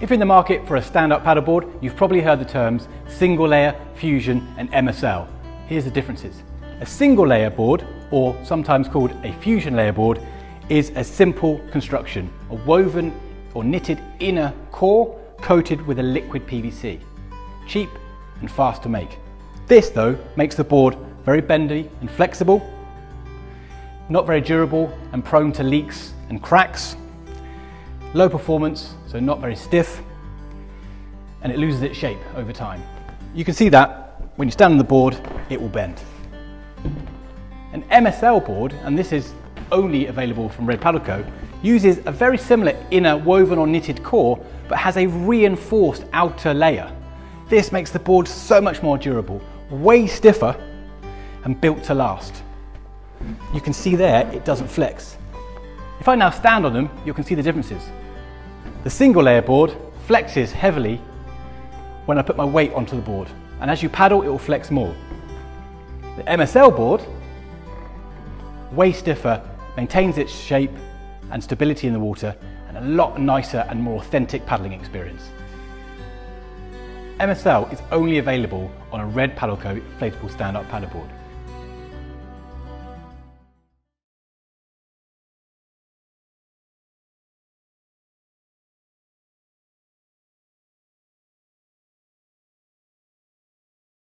If in the market for a stand-up paddleboard, you've probably heard the terms single layer, fusion and MSL. Here's the differences. A single layer board, or sometimes called a fusion layer board, is a simple construction, a woven or knitted inner core coated with a liquid PVC. Cheap and fast to make. This though makes the board very bendy and flexible, not very durable and prone to leaks and cracks, low performance, so not very stiff, and it loses its shape over time. You can see that when you stand on the board, it will bend. An MSL board, and this is only available from Red Paddle Co, uses a very similar inner woven or knitted core, but has a reinforced outer layer. This makes the board so much more durable, way stiffer, and built to last. You can see there, it doesn't flex. If I now stand on them, you can see the differences. The single layer board flexes heavily when I put my weight onto the board, and as you paddle, it will flex more. The MSL board, way stiffer, maintains its shape and stability in the water, and a lot nicer and more authentic paddling experience. MSL is only available on a Red Paddle Co inflatable stand-up paddleboard.